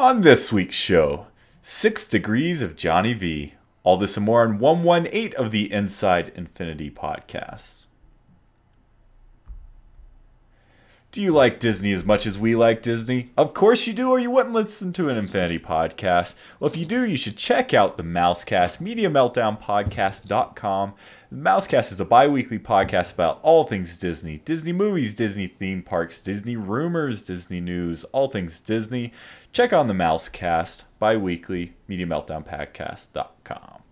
On this week's show, Six Degrees of Johnny V. All this and more on 118 of the Inside Infinity podcast. Do you like Disney as much as we like Disney? Of course you do, or you wouldn't listen to an Infinity podcast. Well, if you do, you should check out the Mousecast, MediaMeltdownPodcast.com. The Mousecast is a bi weekly podcast about all things Disney Disney movies, Disney theme parks, Disney rumors, Disney news, all things Disney. Check on the Mousecast, bi weekly, MediaMeltdownPodcast.com.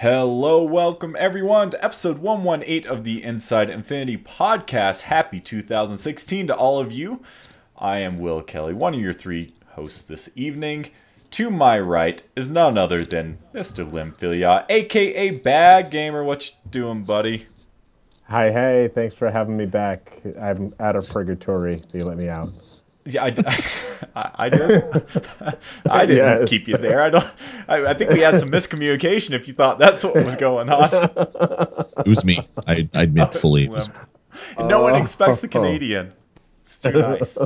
Hello, welcome everyone to episode 118 of the Inside Infinity podcast. Happy 2016 to all of you. I am Will Kelly, one of your three hosts this evening. To my right is none other than Mr. Lem Filia, aka Bad Gamer. What you doing, buddy? Hi, hey, thanks for having me back. I'm out of purgatory. You let me out. Yeah, I, I, I did. I didn't Yes. keep you there. I don't. I, I think we had some miscommunication. If you thought that's what was going on, It was me. I, I admit fully. It was, no one Oh. expects the Canadian. It's too nice.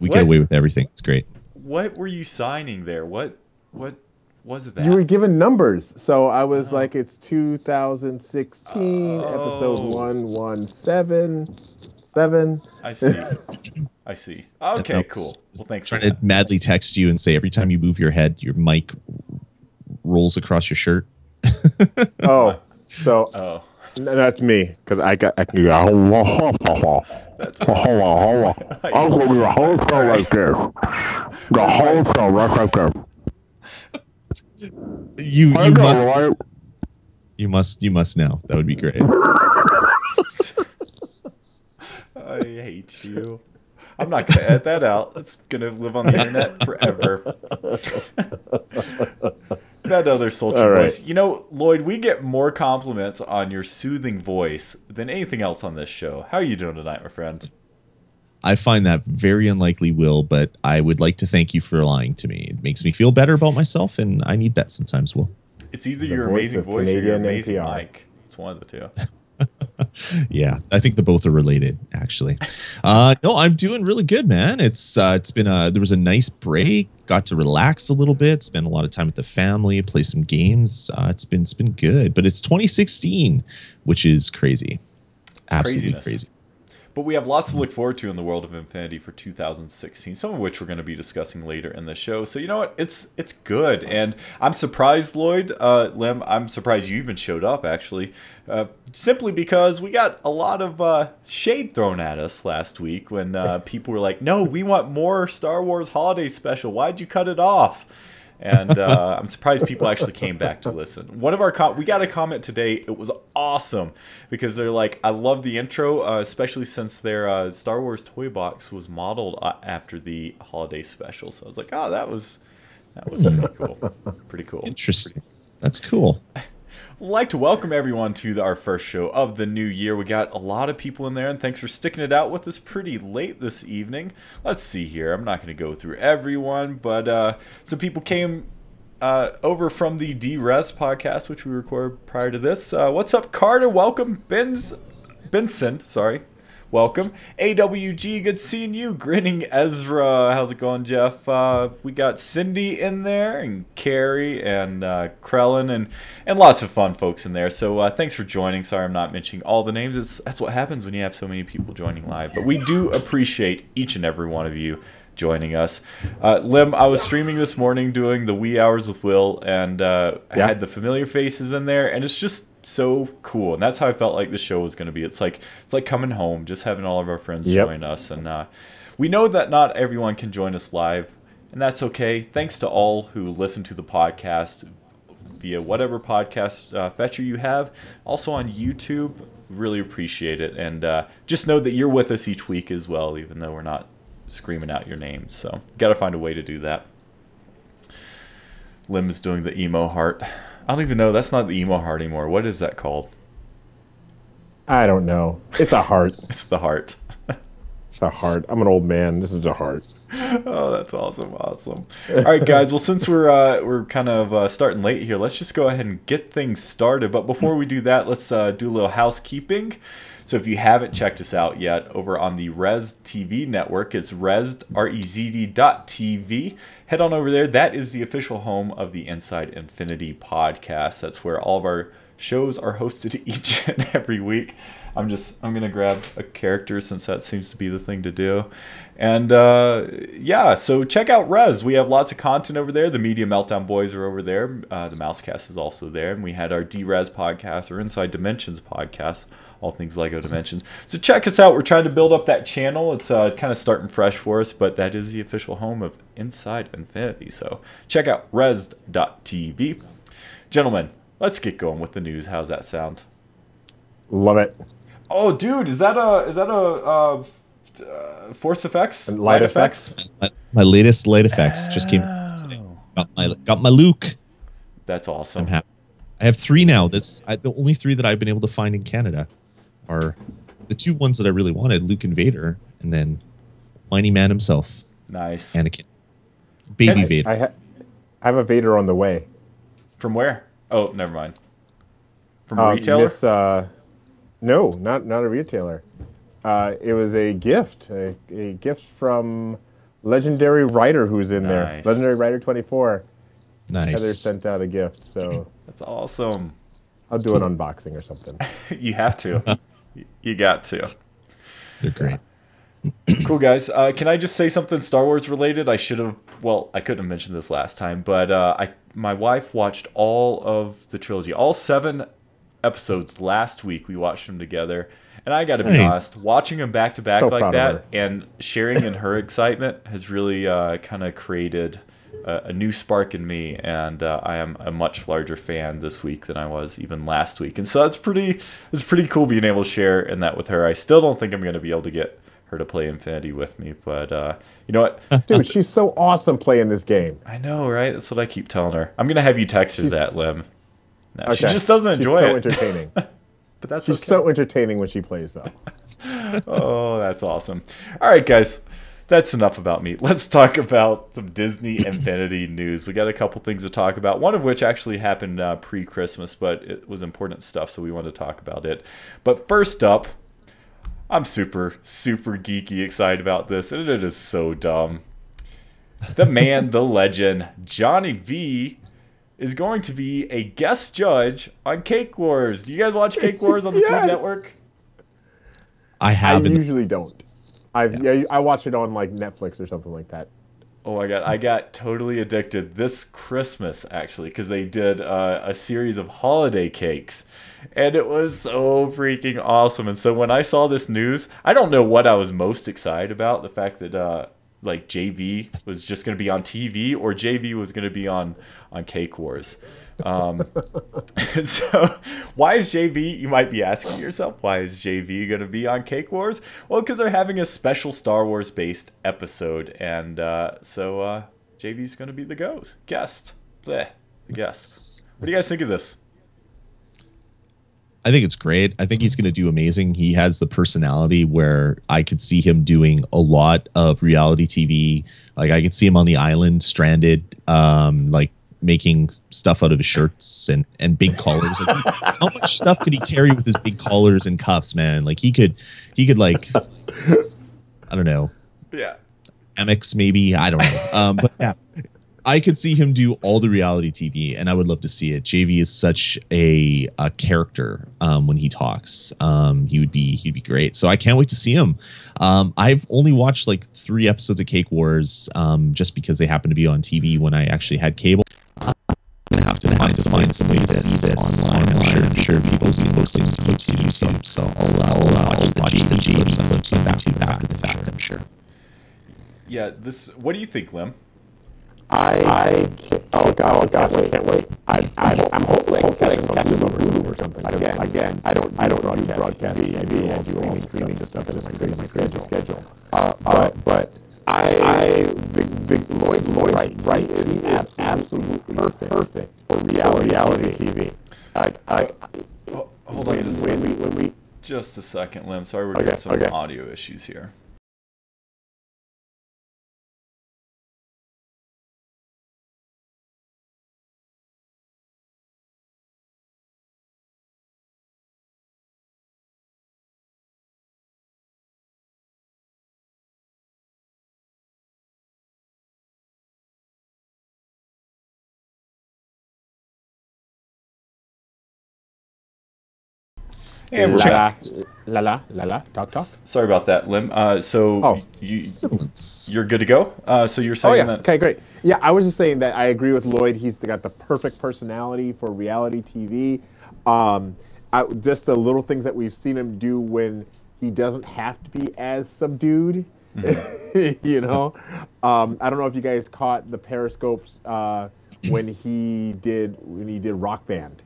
we What? get away with everything. It's great. What were you signing there? What what was that? You were given numbers, so I was oh. like, it's 2016, Oh. episode one one seven seven. I see. I see. Okay, cool. Well, thanks. Trying to that. madly text you and say every time you move your head, your mic rolls across your shirt. Oh, so Oh, n- that's me because I got. I can go. that's Hold on, hold on. I'm gonna do the whole show like this. The whole show right like this. You I you must right? you must you must know. That would be great. I hate you. I'm not gonna edit that out. It's gonna live on the internet forever. that other sultry All right. voice. You know, Lloyd, we get more compliments on your soothing voice than anything else on this show. How are you doing tonight, my friend? I find that very unlikely, Will, but I would like to thank you for lying to me. It makes me feel better about myself, and I need that sometimes, Will. It's either The your voice amazing of voice or your amazing NPR. mic. It's one of the two. Yeah, I think the both are related, actually. Uh, no, I'm doing really good, man. It's uh, it's been a there was a nice break. Got to relax a little bit, spend a lot of time with the family, play some games. Uh, it's been it's been good, but it's 2016, which is crazy, absolutely craziness. crazy. But we have lots to look forward to in the world of Infinity for 2016, some of which we're going to be discussing later in the show. So you know what? It's it's good, and I'm surprised, Lloyd, uh, Lem. I'm surprised you even showed up, actually, uh, simply because we got a lot of uh, shade thrown at us last week when uh, people were like, "No, we want more Star Wars Holiday Special. Why'd you cut it off?" And uh, I'm surprised people actually came back to listen. One of our we got a comment today. It was awesome because they're like, "I love the intro, uh, especially since their uh, Star Wars toy box was modeled uh, after the holiday special." So I was like, "Oh, that was that was pretty cool, pretty cool." Interesting. That's cool. Like to welcome everyone to our first show of the new year. We got a lot of people in there, and thanks for sticking it out with us pretty late this evening. Let's see here. I'm not going to go through everyone, but uh, some people came uh, over from the D-Res podcast, which we recorded prior to this. Uh, what's up, Carter? Welcome, Ben's Benson. Sorry. Welcome. AWG, good seeing you. Grinning Ezra. How's it going, Jeff? Uh, we got Cindy in there, and Carrie, and uh, Krellin, and, and lots of fun folks in there. So uh, thanks for joining. Sorry I'm not mentioning all the names. It's, that's what happens when you have so many people joining live. But we do appreciate each and every one of you joining us. Uh, Lem, I was streaming this morning doing the wee hours with Will, and uh, I had the familiar faces in there, and it's just so cool. And that's how I felt like the show was going to be. It's like it's like coming home, just having all of our friends Yep. join us, and uh, we know that not everyone can join us live, and that's okay. Thanks to all who listen to the podcast via whatever podcast uh, fetcher you have. Also on YouTube, really appreciate it. And uh, just know that you're with us each week as well, even though we're not screaming out your names. So, got to find a way to do that. Lem is doing the emo heart. I don't even know. That's not the emo heart anymore. What is that called? I don't know. It's a heart. It's the heart. It's a heart. I'm an old man. This is a heart. oh, that's awesome, awesome. All right, guys. Well, since we're uh, we're kind of uh, starting late here, let's just go ahead and get things started. But before we do that, let's uh, do a little housekeeping. So if you haven't checked us out yet, over on the Rezd TV network, it's res r e z d dot TV. Head on over there. That is the official home of the Inside Infinity podcast. That's where all of our shows are hosted each and every week. I'm just I'm gonna grab a character since that seems to be the thing to do, and uh, yeah. So check out Rezd. We have lots of content over there. The Media Meltdown Boys are over there. Uh, the Mousecast is also there, and we had our D-Res podcast or Inside Dimensions podcast. All things Lego Dimensions. So check us out. We're trying to build up that channel. It's uh, kind of starting fresh for us, but that is the official home of Inside Infinity. So check out rezd.tv. Gentlemen, let's get going with the news. How's that sound? Love it. Oh, dude, is that a is that a uh, uh, Force Effects And Light FX? My, my latest Light FX just came today. Got my got my Luke. That's I'm awesome. happy. I have three now. This I, the only three that I've been able to find in Canada are the two ones that I really wanted: Luke and Vader, and then Whiny Man himself, Nice. Anakin, Baby I, Vader. I, ha- I have a Vader on the way. From where? Oh, never mind. From a Uh, retailer. Miss, uh, no, not not a retailer. Uh, it was a gift, a, a gift from legendary writer who's in there. Legendary writer 24. Nice. Heather sent out a gift, so That's awesome. I'll do an unboxing or something. you have to. you got to. They're great. Cool guys. Uh, can I just say something Star Wars related? I should have. Well, I couldn't have mentioned this last time, but uh, I my wife watched all of the trilogy, all seven episodes last week. We watched them together, and I got to be Nice. honest, watching them back to back So like that and sharing in her excitement has really uh, kind of created a, a new spark in me, and uh, I am a much larger fan this week than I was even last week, and so that's pretty. It's pretty cool being able to share in that with her. I still don't think I'm going to be able to get her to play Infinity with me, but uh, you know what? Dude, she's so awesome playing this game. I know, right? That's what I keep telling her. I'm gonna have you text her that, Lem. No, she just doesn't enjoy She's so it. entertaining. but that's She's okay. so entertaining when she plays, though. oh, that's awesome. All right, guys. That's enough about me. Let's talk about some Disney Infinity news. We got a couple things to talk about. One of which actually happened uh, pre-Christmas, but it was important stuff, so we want to talk about it. But first up, I'm super, super geeky excited about this, and it is so dumb. The man, the legend, Johnny V, is going to be a guest judge on Cake Wars. Do you guys watch Cake Wars on the Food Network? I I have. in the usually don't. I've, yeah. I watch it on like Netflix or something like that. Oh my god, I got totally addicted this Christmas actually because they did uh, a series of holiday cakes, and it was so freaking awesome. And so when I saw this news, I don't know what I was most excited about: the fact that uh, like JV was just going to be on TV, or JV was going to be on on Cake Wars. Um, so why is JV? You might be asking yourself, why is JV going to be on Cake Wars? Well, because they're having a special Star Wars based episode, and uh, so uh, JV's going to be the ghost guest. Bleh, the guest. What do you guys think of this? I think it's great. I think he's going to do amazing. He has the personality where I could see him doing a lot of reality TV. Like I could see him on the island, stranded, um, like making stuff out of his shirts and and big collars. Like, how much stuff could he carry with his big collars and cuffs, man? Like he could, he could like, I don't know, Yeah. Amex maybe. I don't know. Um, but yeah, I could see him do all the reality TV, and I would love to see it. JV is such a, a character um, when he talks. Um, he would be he'd be great. So I can't wait to see him. Um, I've only watched like three episodes of Cake Wars um, just because they happened to be on TV when I actually had cable. I'm gonna have to find, find some way to see this online. I'm sure, I'm sure people see most things on YouTube, so I'll, uh, I'll, uh, I'll watch the JV clips on YouTube after the fact. I'm sure. Yeah. This. What do you think, Lem? I, I can't, oh god, oh gosh, I can't wait. I, I, I'm hoping hoping getting catches on Hulu or something. Again, again, I don't, I don't broadcast, broadcast TV, TV as you streaming, streaming stuff. It's just crazy schedule. schedule. Uh, but, but I, I, big, big Lloyd, Lloyd, right, right, is abs- absolutely perfect, perfect for reality, reality TV. I, I, Oh, hold on when, just, when we, when we, just a second, Lem. Sorry, we're Okay, getting some okay. audio issues here. And we're La la, la la, la la, talk talk. Sorry about that, Lem. Uh, so Oh. you, you're good to go. Uh, so you're saying Oh yeah. that Okay, great. Yeah, I was just saying that I agree with Lloyd. He's got the perfect personality for reality TV. Um, I, just the little things that we've seen him do when he doesn't have to be as subdued. you know, um, I don't know if you guys caught the periscopes uh, when he did when he did Rock Band.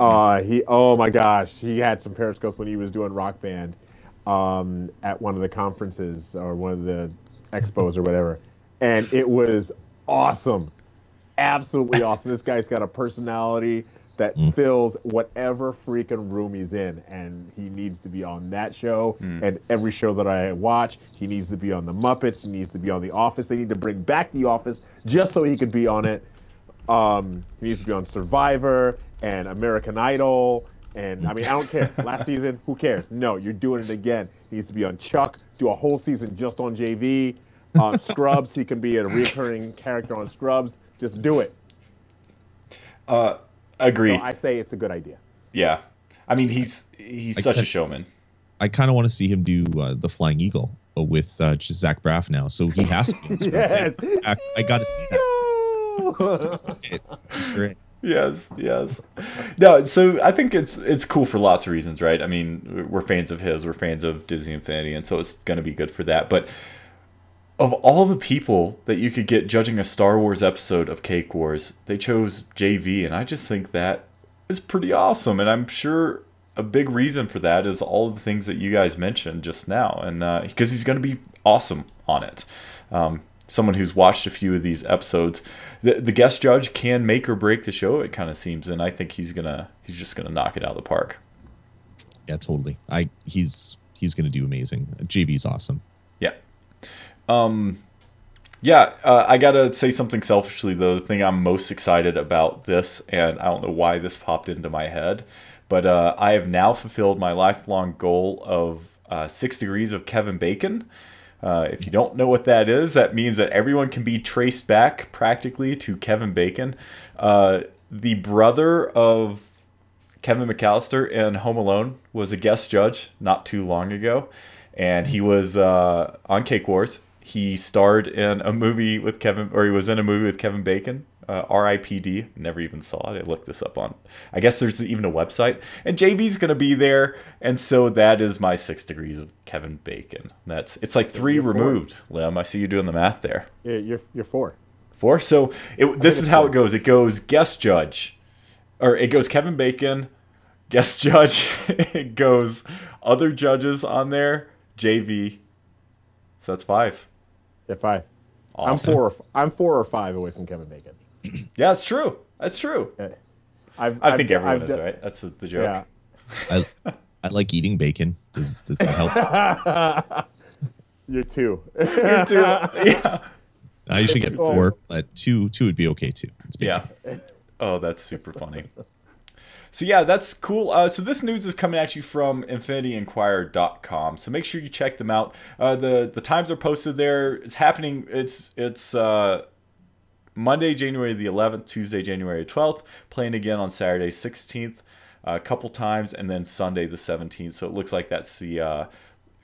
Uh, he oh my gosh, he had some periscopes when he was doing Rock Band um, at one of the conferences or one of the expos or whatever, and it was awesome, absolutely awesome. This guy's got a personality that fills whatever freaking room he's in, and he needs to be on that show and every show that I watch. He needs to be on the Muppets. He needs to be on The Office. They need to bring back The Office just so he could be on it. Um, he needs to be on Survivor and American Idol. And I mean, I don't care. Last season, who cares? No, you're doing it again. He needs to be on Chuck. Do a whole season just on JV. On Scrubs, he can be a recurring character on Scrubs. Just do it. uh, agree. So I say it's a good idea. yeah, I mean he's he's I such a can't- showman. I kind of want to see him do uh, the Flying Eagle uh, with uh, just Zach Braff now. So he has to. Be on Scrubs. Yes. I, I got to see that. Great. Yes, yes. No, so I think it's it's cool for lots of reasons, right? I mean, we're fans of his, we're fans of Disney Infinity, and so it's going to be good for that. But of all the people that you could get judging a Star Wars episode of Cake Wars, they chose JV, and I just think that is pretty awesome. And I'm sure a big reason for that is all the things that you guys mentioned just now, and because he's going to be awesome on it. Um, someone who's watched a few of these episodes, the, the guest judge can make or break the show. It kind of seems, and I think he's gonna he's just gonna knock it out of the park. Yeah, totally. I he's he's gonna do amazing. JV's awesome. Yeah. Um, yeah, uh, I gotta say something selfishly though. The thing I'm most excited about this, and I don't know why this popped into my head, but uh, I have now fulfilled my lifelong goal of uh, six degrees of Kevin Bacon. Uh, if you don't know what that is, that means that everyone can be traced back practically to Kevin Bacon, uh, the brother of Kevin McAllister in Home Alone was a guest judge not too long ago, and he was uh, on Cake Wars. He starred in a movie with Kevin, or he was in a movie with Kevin Bacon. Uh, R.I.P.D. Never even saw it. I looked this up on. I guess there's even a website, and JV's gonna be there, and so that is my six degrees of Kevin Bacon. That's it's like 3 You're four. removed. Lem, I see you doing the math there. Yeah, you're you're four. Four. So it, this is how four. it goes. It goes guest judge, or it goes Kevin Bacon, guest judge. it goes other judges on there, JV. So that's five. Yeah, five. I'm four. Or, I'm four or five away from Kevin Bacon. Yeah, it's true. That's true. I've, I I've- think everyone I've is right. That's the joke. Yeah. I I like eating bacon. Does does that help? You're two. You too. yeah. I usually get Oh. four, but two two would be okay too. It's. Yeah. Oh, that's super funny. So yeah, that's cool. Uh, so this news is coming at you from infinityinquirer.com. So make sure you check them out. Uh, the the times are posted there. It's happening. It's it's uh, Monday, January the 11th, Tuesday, January 12th, playing again on Saturday 16th, a couple times, and then Sunday the 17th. So it looks like that's the uh,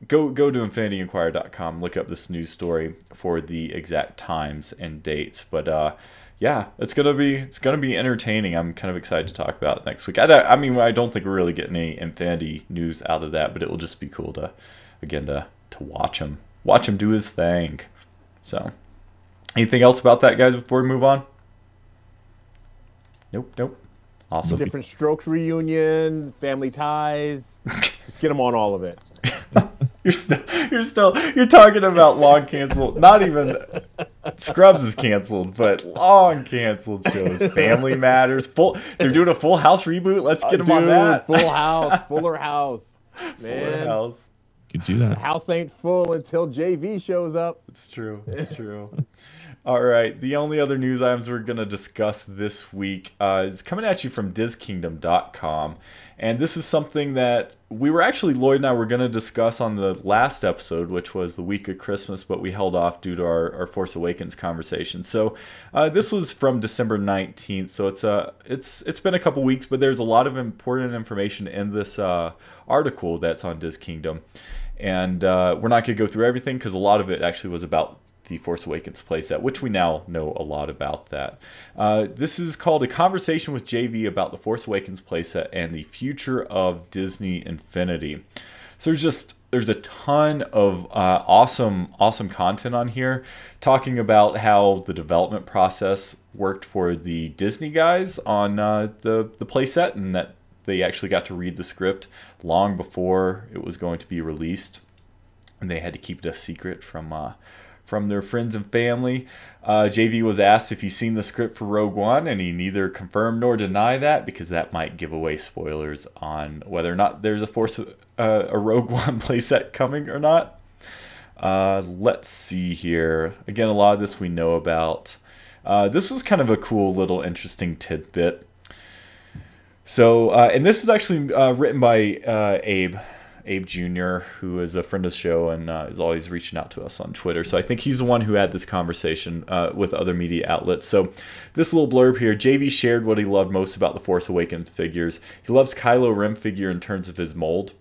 go go to infinityinquirer.com look up this news story for the exact times and dates. But uh yeah it's gonna be it's gonna be entertaining. I'm kind of excited to talk about next week. I, I mean i don't think we're really getting any infinity news out of that but it will just be cool to again to to watch him watch him do his thing. So anything else about that guys before we move on nope nope awesome Different Strokes reunion, Family Ties. Just get them on all of it. You're still, you're still, you're talking about long canceled. Not even Scrubs is canceled, but long canceled shows. Family Matters, full. They're doing a Full House reboot. Let's get uh, them on Dude, that. Full House, Fuller House. Full Man, House. Could do the that. house ain't full until JV shows up. It's true. It's true. All right. The only other news items we're going to discuss this week uh, is coming at you from DisKingdom.com. And this is something that we were actually, Lloyd and I were going to discuss on the last episode, which was the week of Christmas, but we held off due to our, our Force Awakens conversation. So uh, this was from December 19th. So it's, uh, it's, it's been a couple weeks, but there's a lot of important information in this uh, article that's on DisKingdom. And uh, we're not going to go through everything because a lot of it actually was about the Force Awakens playset, which we now know a lot about that. Uh, this is called A Conversation with JV about the Force Awakens playset and the future of Disney Infinity. So there's just there's a ton of uh, awesome awesome content on here talking about how the development process worked for the Disney guys on uh, the the playset and that they actually got to read the script long before it was going to be released and they had to keep it a secret from uh, from their friends and family. Uh, JV was asked if he's seen the script for Rogue One, and he neither confirmed nor denied that because that might give away spoilers on whether or not there's a Force uh, a Rogue One playset coming or not. Uh, let's see here. Again, a lot of this we know about. Uh, this was kind of a cool little interesting tidbit. So, uh, and this is actually uh, written by Abe. Abe Jr., who is a friend of the show and uh, is always reaching out to us on Twitter. So I think he's the one who had this conversation uh, with other media outlets. So this little blurb here JV shared what he loved most about the Force Awakens figures. He loves Kylo Ren figure in terms of his mold.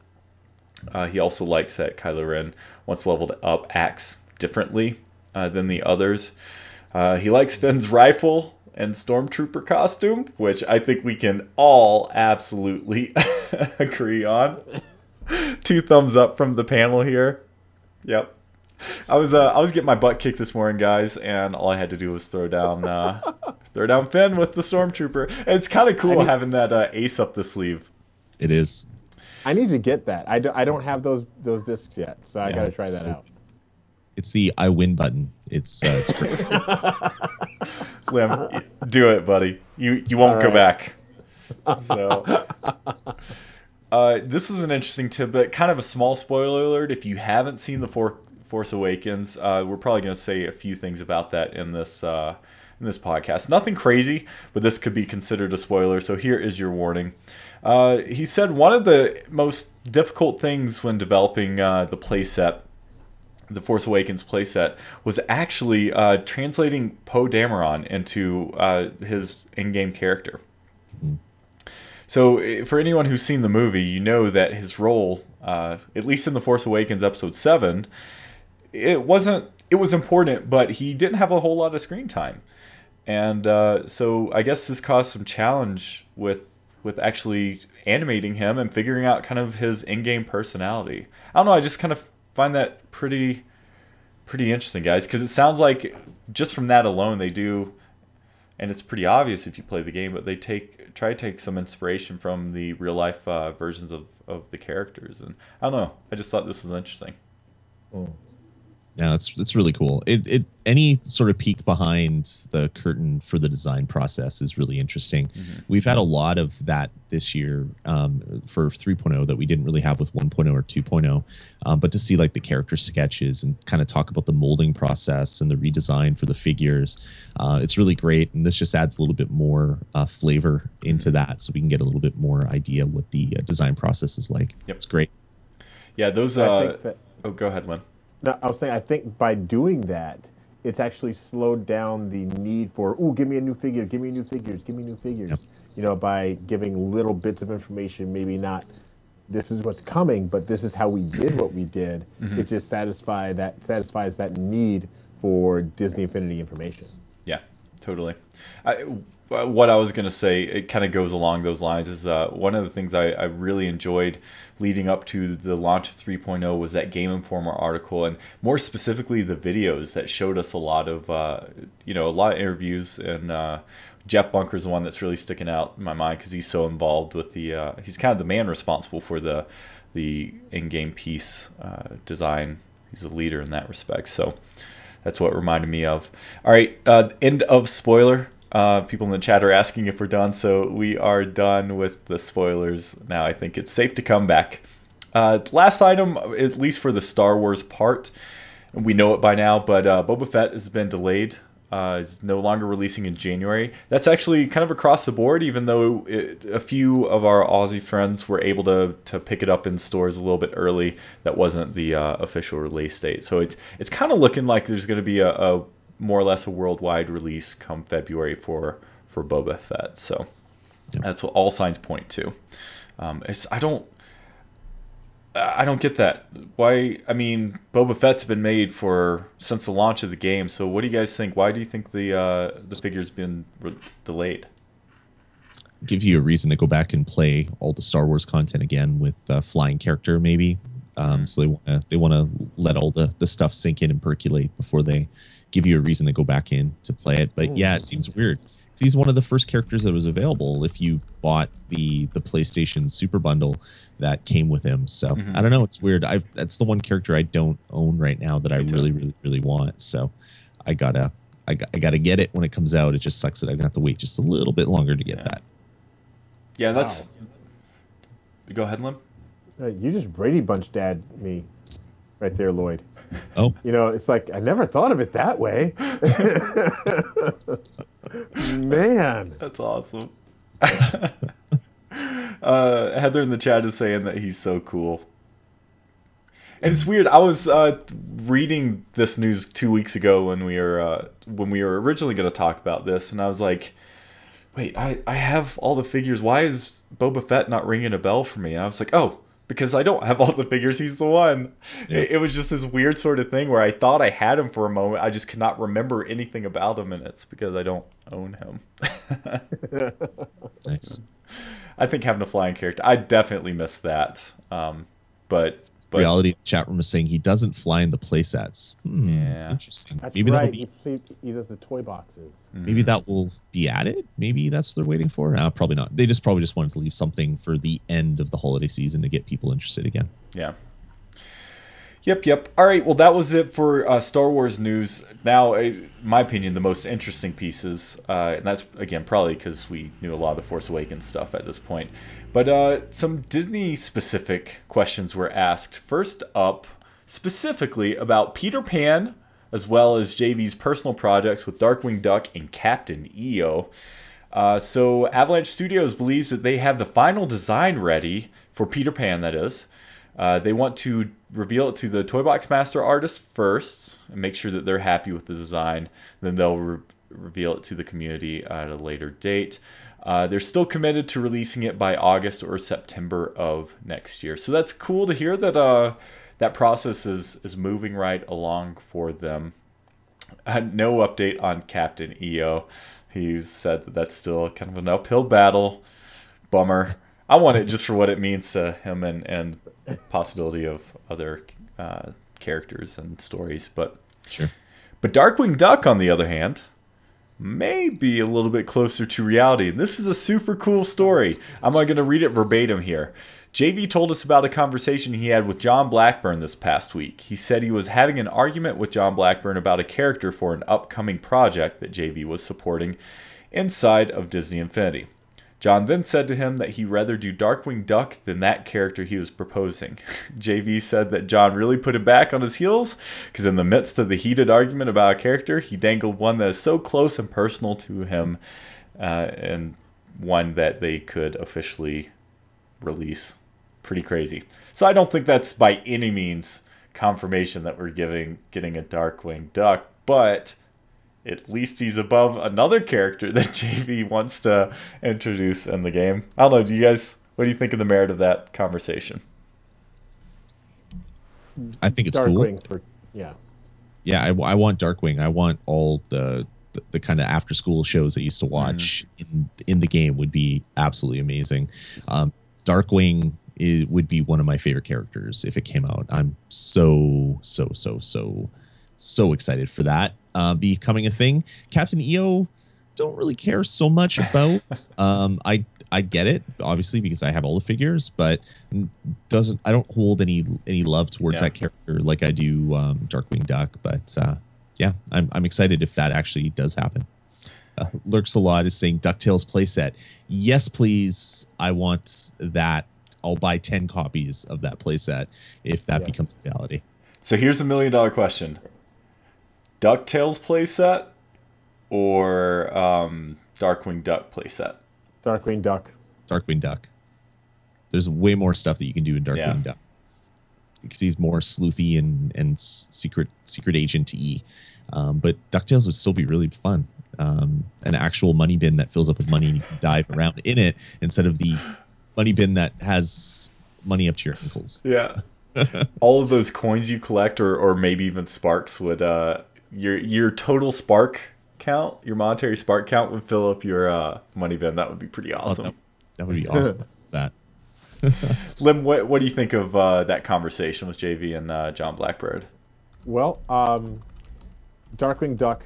Uh, he also likes that Kylo Ren, once leveled up, acts differently uh, than the others. Uh, he likes Finn's rifle and stormtrooper costume, which I think we can all absolutely agree on. Two thumbs up from the panel here. Yep. I was uh, I was getting my butt kicked this morning, guys, and all I had to do was throw down uh, throw down Finn with the stormtrooper. And it's kind of cool need, having that uh, ace up the sleeve. It is. I need to get that. I, do, I don't have those those discs yet, so I yeah, got to try that so, out. It's the I win button. It's uh, it's great. Lem, do it, buddy. You you won't right. go back. So. Uh, this is an interesting tidbit, kind of a small spoiler alert. If you haven't seen the For- Force Awakens, uh, we're probably going to say a few things about that in this uh, in this podcast. Nothing crazy, but this could be considered a spoiler. So here is your warning. Uh, he said one of the most difficult things when developing uh, the playset the Force Awakens playset was actually translating Poe Dameron into his in-game character. So, eh, for anyone who's seen the movie, you know that his role, uh, at least in The Force Awakens episode 7, it wasn't, it was important, but he didn't have a whole lot of screen time. And uh, so I guess this caused some challenge with with actually animating him and figuring out kind of his in-game personality. I don't know, I just kind of find that pretty pretty interesting, guys, because it sounds like just from that alone they do and it's pretty obvious if you play the game. But they take try to take some inspiration from the real life uh, versions of, of the characters, and I don't know. I just thought this was interesting. Mm yeah, it's it's really cool. It it any sort of peek behind the curtain for the design process is really interesting. Mm-hmm. We've had a lot of that this year um, for 3.0 that we didn't really have with 1.0 or 2.0. Um, but to see like the character sketches and kind of talk about the molding process and the redesign for the figures, uh, it's really great. And this just adds a little bit more uh, flavor into mm-hmm. that, so we can get a little bit more idea what the uh, design process is like. Yep. It's great. Yeah, those. Uh, that, oh, go ahead, Lynn. No, I was saying I think by doing that, it's actually slowed down the need for oh, give me a new figure, give me new figures, give me new figures. Yep. You know, by giving little bits of information, maybe not this is what's coming, but this is how we did what we did. Mm-hmm. It just satisfy that satisfies that need for Disney Infinity information. Yeah, totally. I, what I was going to say, it kind of goes along those lines, is uh, one of the things I, I, really enjoyed leading up to the launch of 3.0 was that Game Informer article, and more specifically the videos that showed us a lot of, uh, you know, a lot of interviews. And uh, Jeff Bunker's the one that's really sticking out in my mind because he's so involved with the, uh, he's kind of the man responsible for the, the in-game piece uh, design. He's a leader in that respect. So that's what reminded me of. All right, uh, end of spoiler. Uh, people in the chat are asking if we're done, so we are done with the spoilers now. I think it's safe to come back. Uh, last item, at least for the Star Wars part, we know it by now, but uh, Boba Fett has been delayed uh, is no longer releasing in January. That's actually kind of across the board, even though it, a few of our Aussie friends were able to, to pick it up in stores a little bit early. That wasn't the uh, official release date. So it's it's kind of looking like there's going to be a, a, more or less a worldwide release come February for for Boba Fett. So that's what all signs point to. Um, it's I don't I don't get that. Why? I mean, Boba Fett's been made for since the launch of the game. So, what do you guys think? Why do you think the uh, the figure's been re- delayed? Give you a reason to go back and play all the Star Wars content again with uh, flying character, maybe. Um, so they want to they want to let all the the stuff sink in and percolate before they give you a reason to go back in to play it. But yeah, it seems weird. He's one of the first characters that was available if you bought the the PlayStation Super Bundle that came with him. So mm-hmm. I don't know. It's weird. I've that's the one character I don't own right now that I really, really, really want. So I gotta, I, got, I gotta get it when it comes out. It just sucks that I have to wait just a little bit longer to get yeah. that. Yeah, that's. Wow. Go ahead, Lem. Uh, you just Brady Bunch dad me, right there, Lloyd. Oh. You know, it's like I never thought of it that way. Man, that's awesome. uh, Heather in the chat is saying that he's so cool. And it's weird. I was uh, reading this news two weeks ago when we were uh, when we were originally going to talk about this, and I was like, "Wait, I, I have all the figures. Why is Boba Fett not ringing a bell for me?" And I was like, "Oh, because I don't have all the figures. He's the one." Yeah. It, it, was just this weird sort of thing where I thought I had him for a moment. I just could not remember anything about him, and it's because I don't own him. nice. I think having a flying character, I definitely miss that. Um, but, but reality chat room is saying he doesn't fly in the playsets. Hmm, yeah, interesting. That's maybe right. Be, he, he does the toy boxes. Maybe that will be added. Maybe that's what they're waiting for. Uh, probably not. They just probably just wanted to leave something for the end of the holiday season to get people interested again. Yeah. Yep, yep. All right, well, that was it for uh, Star Wars news. Now, in my opinion, the most interesting pieces, uh, and that's, again, probably because we knew a lot of the Force Awakens stuff at this point, but uh, some Disney specific questions were asked. First up, specifically about Peter Pan, as well as JV's personal projects with Darkwing Duck and Captain EO. Uh, so, Avalanche Studios believes that they have the final design ready for Peter Pan, that is. Uh, they want to reveal it to the Toy Box Master artist first and make sure that they're happy with the design. Then they'll re- reveal it to the community at a later date. Uh, they're still committed to releasing it by August or September of next year. So that's cool to hear that uh, that process is is moving right along for them. No update on Captain EO. He said that that's still kind of an uphill battle. Bummer. I want it just for what it means to him and and possibility of other uh, characters and stories. But sure. But Darkwing Duck, on the other hand, may be a little bit closer to reality. This is a super cool story. I'm not going to read it verbatim here. JV told us about a conversation he had with John Blackburn this past week. He said he was having an argument with John Blackburn about a character for an upcoming project that JV was supporting inside of Disney Infinity. John then said to him that he'd rather do Darkwing Duck than that character he was proposing. JV said that John really put him back on his heels because, in the midst of the heated argument about a character, he dangled one that is so close and personal to him uh, and one that they could officially release. Pretty crazy. So, I don't think that's by any means confirmation that we're giving getting a Darkwing Duck, but at least he's above another character that JV wants to introduce in the game. I don't know. Do you guys, what do you think of the merit of that conversation? I think it's Darkwing cool. For, yeah. Yeah, I, I want Darkwing. I want all the the, the kind of after school shows I used to watch mm-hmm. in in the game would be absolutely amazing. Um, Darkwing it would be one of my favorite characters if it came out. I'm so so so so so excited for that uh, becoming a thing. Captain EO, don't really care so much about. um, I I get it obviously because I have all the figures, but doesn't I don't hold any any love towards yeah. that character like I do um, Darkwing Duck. But uh, yeah, I'm I'm excited if that actually does happen. Uh, Lurks a lot is saying Ducktales playset. Yes, please. I want that. I'll buy ten copies of that playset if that yes. becomes reality. So here's the million dollar question: DuckTales playset or um, Darkwing Duck playset? Darkwing Duck. Darkwing Duck. There's way more stuff that you can do in Darkwing Yeah. Duck because he's more sleuthy and and secret secret agent y. Um, but Ducktales would still be really fun. Um, an actual money bin that fills up with money and you can dive around in it instead of the money bin that has money up to your ankles. Yeah. All of those coins you collect, or, or maybe even sparks, would uh, your your total spark count, your monetary spark count, would fill up your uh, money bin. That would be pretty Oh, awesome. that, that would be awesome. that Lem, what, what do you think of uh, that conversation with JV and uh, John Blackbird? Well, um, Darkwing Duck.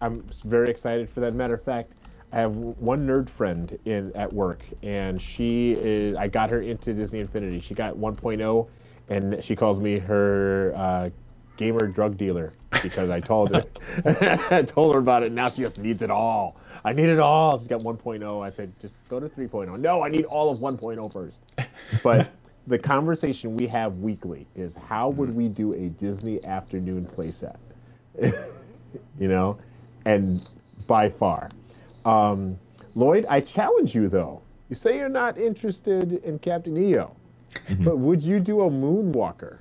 I'm very excited for that. Matter of fact, I have one nerd friend in at work, and she is. I got her into Disney Infinity. She got 1.0, and she calls me her uh, gamer drug dealer because I told her. I told her about it. Now she just needs it all. I need it all. She's got 1.0. I said, just go to 3.0. No, I need all of 1.0 first. But the conversation we have weekly is how would we do a Disney afternoon playset? you know, and by far. Um, Lloyd, I challenge you though. You say you're not interested in Captain EO, but would you do a Moonwalker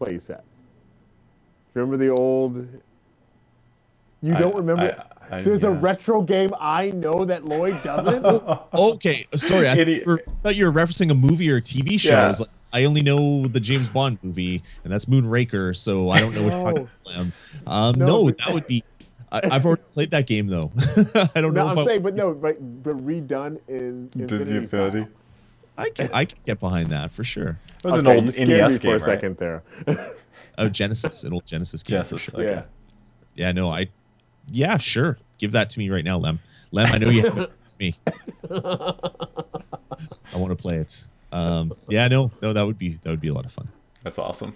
playset? Remember the old? You don't I- remember? I- I- There's a retro game I know that Lloyd doesn't. okay. Sorry, I Idiot. thought you were- thought you were referencing a movie or a TV show. Yeah. I was like, I only know the James Bond movie, and that's Moonraker, so I don't know what you're talking about. Um, No, no, that would be. I, I've already played that game though. I don't no, know I'm if I, saying, but no, but, but redone in Disney Infinity. style. Infinity. I can I can get behind that for sure. It was Okay, an old you scared NES game, for a right? second there. Oh, Genesis, an old Genesis game. Genesis. sure. Okay. Yeah. Yeah, no, I. Yeah, sure. Give that to me right now, Lem. Lem, I know you have it. It's me. I want to play it. Um, yeah, no, no, that would be that would be a lot of fun. That's awesome.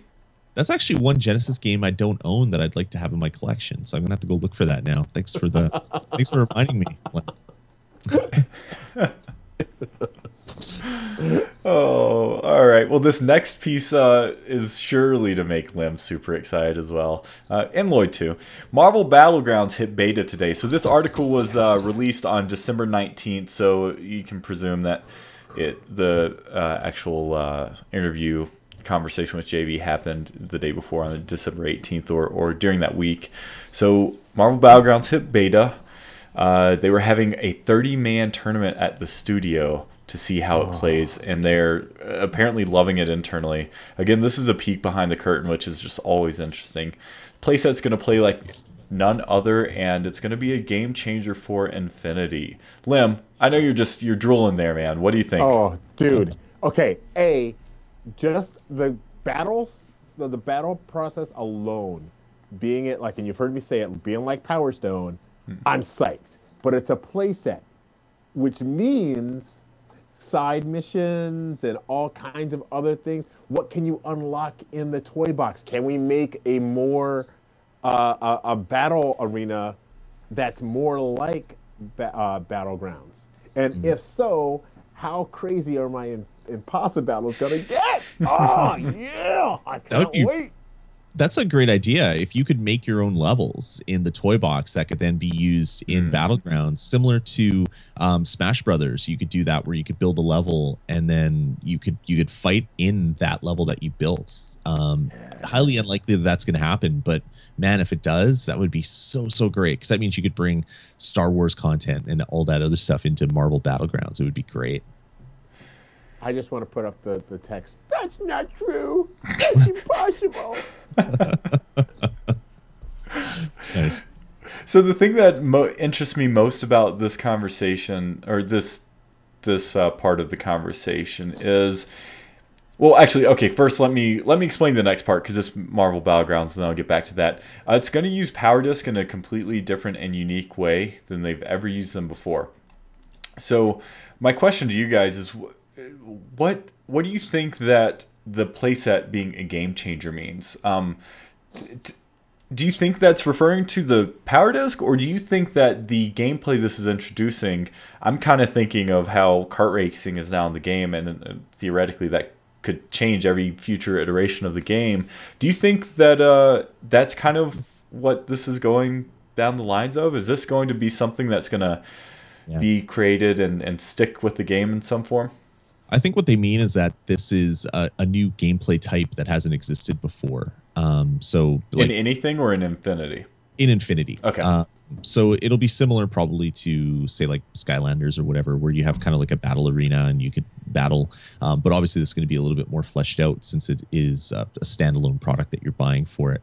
That's actually one Genesis game I don't own that I'd like to have in my collection. So I'm gonna have to go look for that now. Thanks for the thanks for reminding me. Oh, all right. Well, this next piece uh, is surely to make Lem super excited as well, uh, and Lloyd too. Marvel Battlegrounds hit beta today, so this article was uh, released on December nineteenth. So you can presume that it the uh, actual uh, interview conversation with JV happened the day before on the December eighteenth, or or during that week. So Marvel Battlegrounds hit beta. Uh, they were having a 30 man tournament at the studio to see how it plays, and they're uh, apparently loving it internally. Again, this is a peek behind the curtain, which is just always interesting. Playset's going to play like none other, and it's going to be a game changer for Infinity. Lem, I know you're just you're drooling there, man. What do you think? Oh, dude. Okay, a just the battles, the, the battle process alone, being it like, and you've heard me say it, being like Power Stone, I'm psyched. But it's a playset, which means side missions and all kinds of other things. What can you unlock in the toy box? Can we make a more uh, a, a battle arena that's more like ba- uh, battlegrounds? And if so, how crazy are my in- impossible battles gonna get? Oh yeah, I That would can't be- wait. That's a great idea. If you could make your own levels in the toy box that could then be used in battlegrounds, similar to um, Smash Brothers, you could do that where you could build a level and then you could you could fight in that level that you built. Um, highly unlikely that that's going to happen, but man, if it does, that would be so so great because that means you could bring Star Wars content and all that other stuff into Marvel Battlegrounds. It would be great. I just want to put up the, the text. That's not true. That's impossible. Nice. So the thing that mo- interests me most about this conversation, or this this uh, part of the conversation, is well, actually, okay. First, let me let me explain the next part because it's Marvel Battlegrounds, and then I'll get back to that. Uh, it's going to use Power Disc in a completely different and unique way than they've ever used them before. So, my question to you guys is, wh- what what do you think that the playset being a game changer means? Um, t- t- do you think that's referring to the power disc or do you think that the gameplay this is introducing i'm kind of thinking of how kart racing is now in the game and, uh, theoretically that could change every future iteration of the game do you think that uh, that's kind of what this is going down the lines of? Is this going to be something that's going to Yeah. be created and, and stick with the game in some form? I think what they mean is that this is a, a new gameplay type that hasn't existed before. Um, so like in anything or in Infinity? in Infinity. Okay. Uh, so it'll be similar probably to say like Skylanders or whatever, where you have kind of like a battle arena and you could battle. Um, but obviously, this is going to be a little bit more fleshed out since it is a, a standalone product that you're buying for it.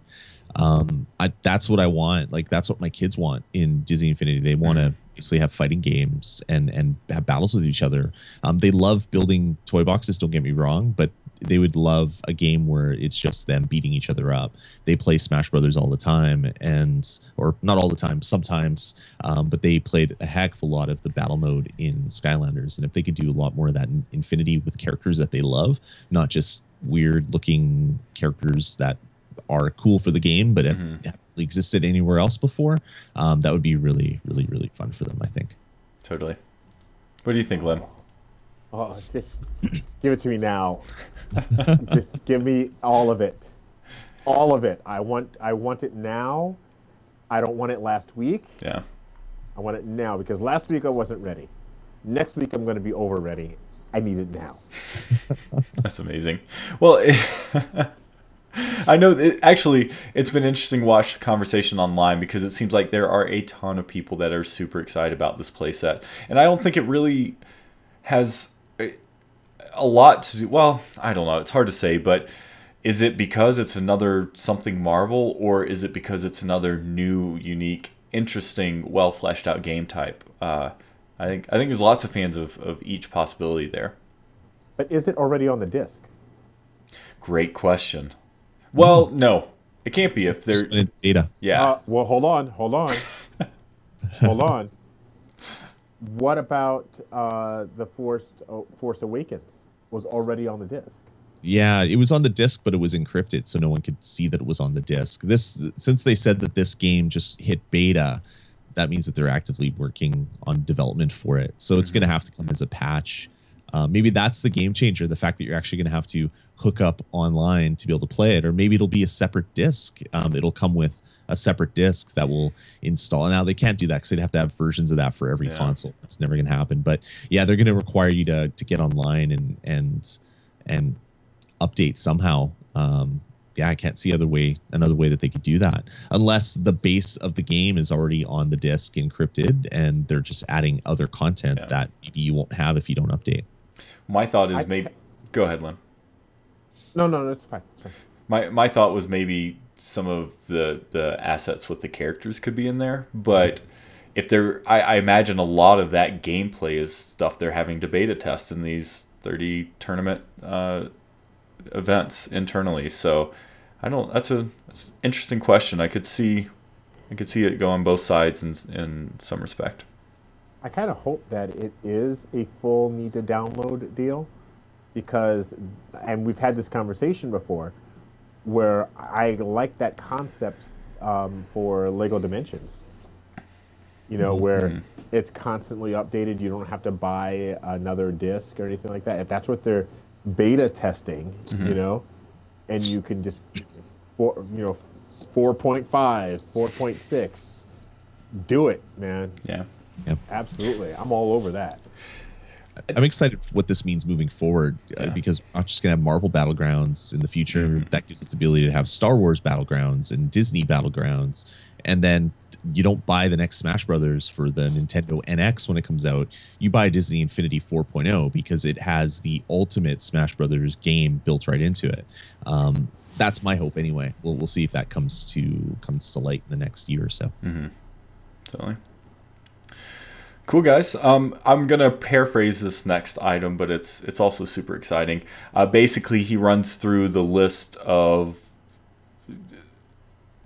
Um, I, that's what I want. Like that's what my kids want in Disney Infinity. They want to basically have fighting games and and have battles with each other. Um, they love building toy boxes. Don't get me wrong, but they would love a game where it's just them beating each other up. They play Smash Brothers all the time, and or not all the time, sometimes, um, but they played a heck of a lot of the battle mode in Skylanders. And if they could do a lot more of that in Infinity with characters that they love, not just weird looking characters that are cool for the game, but Mhm. haven't existed anywhere else before, um, that would be really, really, really fun for them. I think. Totally. What do you think, Lem? Oh, just, just give it to me now. just give me all of it. All of it. I want I want it now. I don't want it last week. Yeah. I want it now because last week I wasn't ready. Next week I'm going to be over ready. I need it now. That's amazing. Well, I know it, actually it's been interesting to watch the conversation online because it seems like there are a ton of people that are super excited about this playset, and I don't think it really has a, a lot to do. Well, I don't know. It's hard to say, but is it because it's another something Marvel, or is it because it's another new, unique, interesting, well fleshed out game type? Uh, I think I think there's lots of fans of, of each possibility there. But is it already on the disc? Great question. Well, no, it can't be if Just they're. went into data. Yeah, Uh, well, hold on, hold on, hold on. What about uh, the Force oh, Force Awakens? Was already on the disc. Yeah, it was on the disc, but it was encrypted, so no one could see that it was on the disc. This, since they said that this game just hit beta, that means that they're actively working on development for it. So it's going to have to come as a patch. Uh, maybe that's the game changer: the fact that you're actually going to have to hook up online to be able to play it, or maybe it'll be a separate disc. Um, it'll come with a separate disc that will install. Now they can't do that because they'd have to have versions of that for every Yeah. console. That's never going to happen. But yeah, they're going to require you to to get online and and and update somehow. Um, yeah, I can't see other way another way that they could do that unless the base of the game is already on the disk encrypted and they're just adding other content Yeah. that maybe you won't have if you don't update. My thought is I- maybe. Go ahead, Lem. No, no, no, it's fine. My my thought was maybe some of the the assets with the characters could be in there, but if they're, I, I imagine a lot of that gameplay is stuff they're having to beta test in these 30 tournament uh, events internally. So I don't. That's a that's an interesting question. I could see, I could see it go on both sides in in some respect. I kind of hope that it is a full need to download deal because, and we've had this conversation before, where I like that concept um, for Lego Dimensions. You know, where it's constantly updated. You don't have to buy another disc or anything like that. If that's what they're beta testing, you know, and you can just, four, you know, 4.5, 4.6, do it, man. Yeah. Absolutely. I'm all over that. I'm excited for what this means moving forward uh, Yeah. because we're not just going to have Marvel Battlegrounds in the future. That gives us the ability to have Star Wars Battlegrounds and Disney Battlegrounds. And then you don't buy the next Smash Brothers for the Nintendo NX when it comes out. You buy Disney Infinity 4.0 because it has the ultimate Smash Brothers game built right into it. Um, that's my hope anyway. We'll, we'll see if that comes to comes to light in the next year or so. Totally. Cool guys. Um, I'm gonna paraphrase this next item, but it's it's also super exciting. Uh, basically, he runs through the list of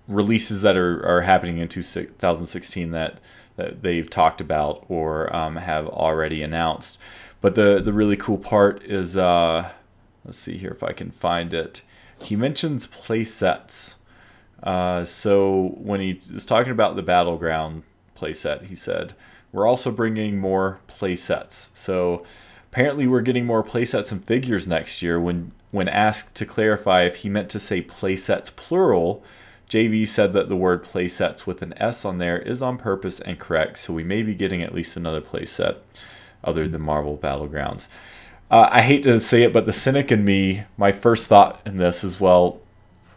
releases that are, are happening in 2016 that that they've talked about or um, have already announced. But the the really cool part is uh, let's see here if I can find it. He mentions play sets. Uh, so when he was talking about the battleground playset, he said, "We're also bringing more playsets." So apparently, we're getting more playsets and figures next year. When when asked to clarify if he meant to say playsets plural, JV said that the word playsets with an S on there is on purpose and correct, so we may be getting at least another playset other than Marvel Battlegrounds. Uh, I hate to say it, but the cynic in me, my first thought in this is well,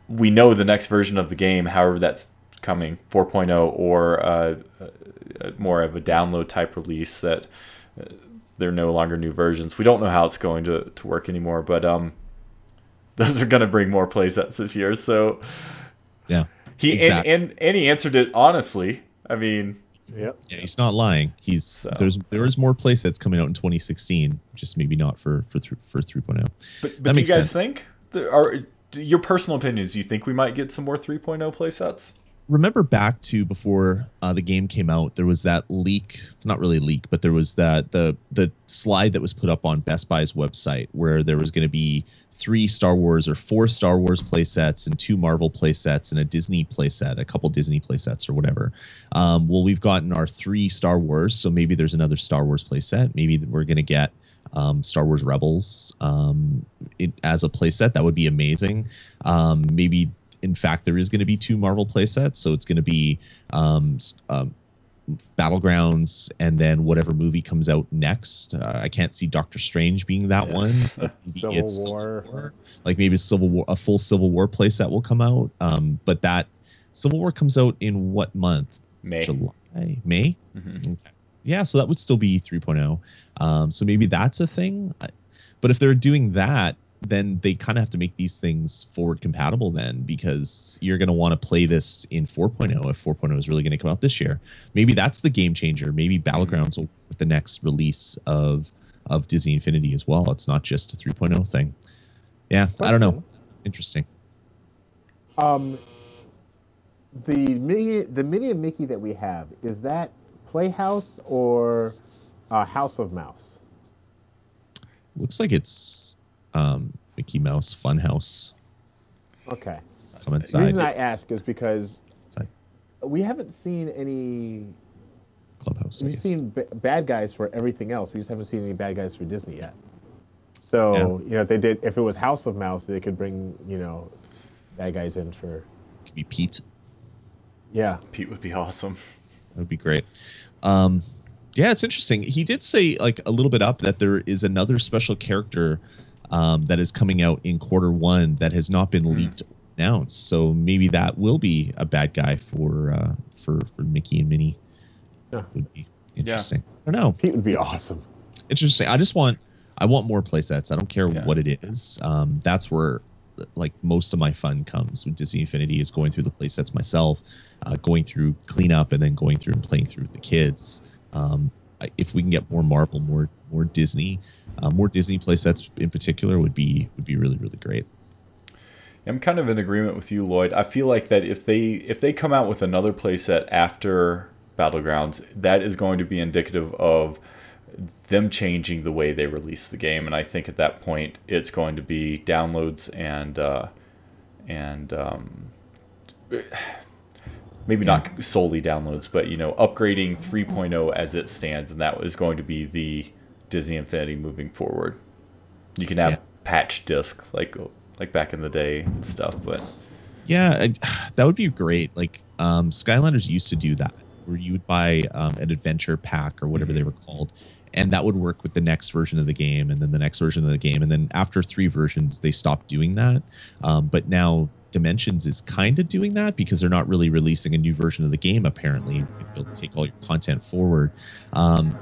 we know the next version of the game, however that's coming, 4.0 or uh, more of a download type release that uh, they're no longer new versions. We don't know how it's going to, to work anymore, but um, those are going to bring more playsets this year. So Yeah. he Exactly. and, and and he answered it honestly. I mean, Yep. Yeah, he's not lying. He's there's there is more playsets coming out in 2016, just maybe not for for thr- for 3.0. but, but That do you guys sense. think there are do- your personal opinions? Do you think we might get some more 3.0 playsets? Remember back to before uh, the game came out there was that leak not really leak but there was that the the slide that was put up on best buy's website where there was going to be three star wars or four star wars playsets and two marvel playsets and a disney playset a couple disney playsets or whatever um, well we've gotten our three star wars so maybe there's another star wars playset maybe we're going to get um, Star Wars Rebels um, it, as a playset. That would be amazing. Um, maybe, in fact, there is going to be two Marvel playsets. So it's going to be um, um, Battlegrounds and then whatever movie comes out next. Uh, I can't see Doctor Strange being that Yeah. one. Civil it's War. Like maybe Civil War, a full Civil War playset will come out. Um, but that Civil War comes out in what month? May. July, May. Mhm. Okay. Yeah, so that would still be 3.0. Um, so maybe that's a thing. But if they're doing that, then they kind of have to make these things forward compatible then because you're going to want to play this in 4.0 if 4.0 is really going to come out this year. Maybe that's the game changer. Maybe Battlegrounds will with the next release of of Disney Infinity as well. It's not just a 3.0 thing. Yeah, I don't know. Interesting. Um, the mini the mini and Mickey that we have is that Playhouse or uh, House of Mouse? Looks like it's um, Mickey Mouse Funhouse. Okay. Come The reason I ask is because inside we haven't seen any. Clubhouse. We've guess. seen b- bad guys for everything else. We just haven't seen any bad guys for Disney yet. So you know, if they did, if it was House of Mouse, they could bring you know, bad guys in for. Could be Pete. Yeah. Pete would be awesome. That would be great. Um, yeah, it's interesting. He did say like a little bit up that there is another special character um, that is coming out in quarter one that has not been leaked or announced. So maybe that will be a bad guy for uh, for for Mickey and Minnie. Yeah. Would be interesting. I don't know. Pete would be awesome. Interesting. I just want I want more playsets. I don't care Yeah. what it is. Um, that's where like most of my fun comes with Disney Infinity is going through the playsets myself, uh, going through cleanup, and then going through and playing through with the kids. Um, I- if we can get more Marvel, more more Disney, uh, more Disney playsets in particular would be would be really really great. I'm kind of in agreement with you, Lloyd. I feel like that if they if they come out with another playset after Battlegrounds, that is going to be indicative of them changing the way they release the game. And I think at that point, it's going to be downloads and uh, and um, maybe not solely downloads, but you know, upgrading 3.0 as it stands, and that is going to be the Disney Infinity moving forward. You can have Yeah. patch disc like like back in the day and stuff, but Yeah, I, that would be great. Like um, Skylanders used to do that, where you would buy um, an adventure pack or whatever they were called, and that would work with the next version of the game, and then the next version of the game, and then after three versions, they stopped doing that. Um, but now Dimensions is kind of doing that because they're not really releasing a new version of the game. Apparently, they'll take all your content forward. Um,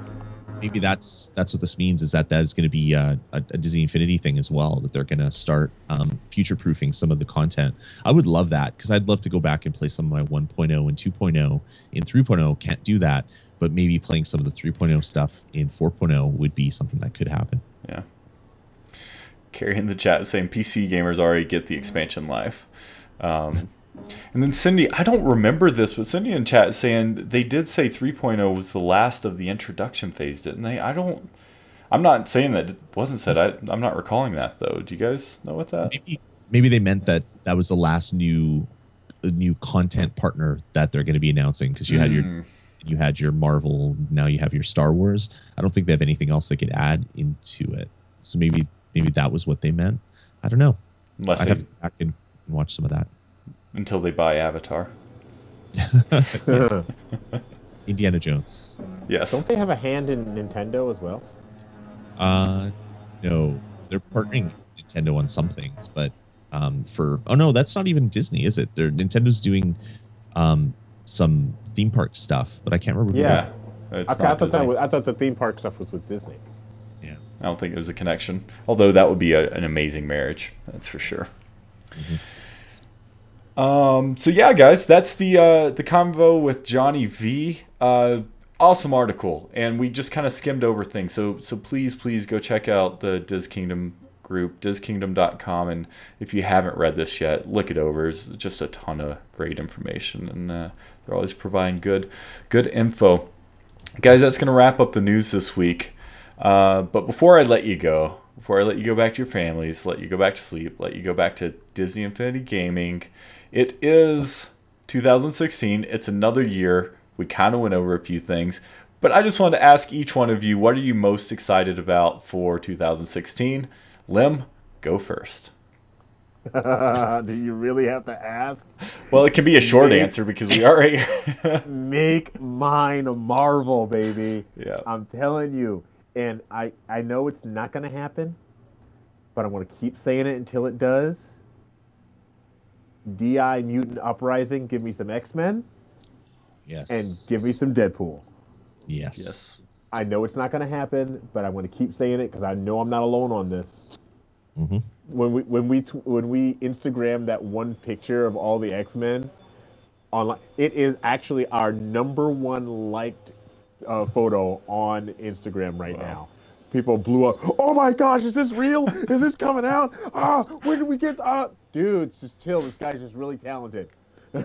maybe that's that's what this means is that that is going to be a, a Disney Infinity thing as well. That they're going to start um, future proofing some of the content. I would love that because I'd love to go back and play some of my 1.0 and 2.0 in 3.0. Can't do that, but maybe playing some of the 3.0 stuff in 4.0 would be something that could happen. yeah. Carrie in the chat saying PC gamers already get the expansion live. Um, and then Cindy, I don't remember this, but Cindy in chat saying they did say 3.0 was the last of the introduction phase, didn't they? I don't. I'm not saying that it wasn't said. I, I'm not recalling that though. Do you guys know what that? Maybe maybe they meant that that was the last new new content partner that they're going to be announcing because you had your Mm. you had your Marvel, now you have your Star Wars. I don't think they have anything else they could add into it. So maybe maybe that was what they meant. I don't know. Unless I'd they, have to go back and watch some of that. Until they buy Avatar. Indiana Jones. Yes. Don't they have a hand in Nintendo as well? Uh, no, they're partnering Nintendo on some things, but um, for oh no, that's not even Disney, is it? They're Nintendo's doing um some theme park stuff, but I can't remember. Yeah. Yeah. It's I, I thought that was, I thought the theme park stuff was with Disney. Yeah. I don't think there's a connection. Although that would be a, an amazing marriage, that's for sure. Um, so yeah, guys, that's the uh, the convo with Johnny V. Uh, awesome article, and we just kind of skimmed over things. So so please please go check out the DisKingdom group, DisKingdom.com, and if you haven't read this yet, look it over. It's just a ton of great information, and uh, they're always providing good good info. Guys, that's gonna wrap up the news this week. Uh, but before I let you go, before I let you go back to your families, let you go back to sleep, let you go back to Disney Infinity Gaming, it is 2016. It's another year. We kind of went over a few things, but I just wanted to ask each one of you, what are you most excited about for 2016? Lem, go first. Do you really have to ask? Well, it can be a short Me? answer because we already. Make mine a Marvel, baby. yeah. I'm telling you. And I, I know it's not going to happen, but I'm going to keep saying it until it does. DI Mutant Uprising, give me some X Men, Yes. and give me some Deadpool. Yes. Yes. I know it's not going to happen, but I'm going to keep saying it because I know I'm not alone on this. Mhm. When we when we when we Instagram that one picture of all the X Men online, it is actually our number one liked uh, photo on Instagram right Wow. now. People blew up. Oh my gosh, is this real? is this coming out? Ah, where did we get? Uh, dudes, just chill. This guy's just really talented.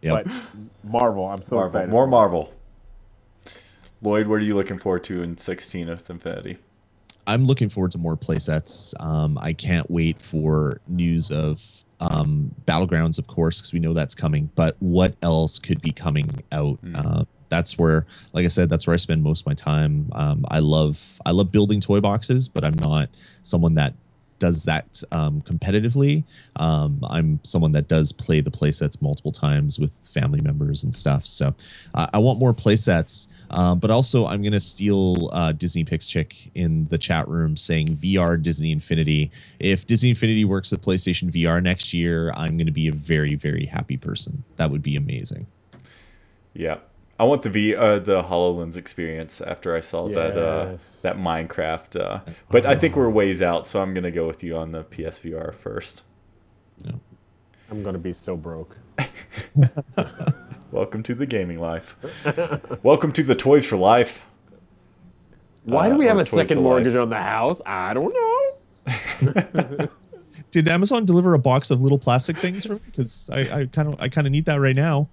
Yep. But Marvel, I'm so Marvel. excited. More. Marvel. Lloyd, what are you looking forward to in 16 of Infinity? I'm looking forward to more playsets. Um, I can't wait for news of um, Battlegrounds, of course, because we know that's coming. But what else could be coming out? Mm. Uh, that's where, like I said, that's where I spend most of my time. Um, I love I love building toy boxes, but I'm not someone that does that um, competitively. Um, I'm someone that does play the playsets multiple times with family members and stuff. So uh, I want more playsets. Uh, but also, I'm going to steal uh, Disney Pix Chick in the chat room saying VR Disney Infinity. If Disney Infinity works with PlayStation VR next year, I'm going to be a very, very happy person. That would be amazing. Yeah, I want the V uh, the Hololens experience after I saw that uh, that Minecraft. Uh, but I think we're ways out, so I'm gonna go with you on the PSVR first. I'm gonna be so broke. Welcome to the gaming life. Welcome to the Toys for Life. Why Uh, do we have a second mortgage Life. on the house? I don't know. Did Amazon deliver a box of little plastic things for me? Because I kind of I kind of need that right now.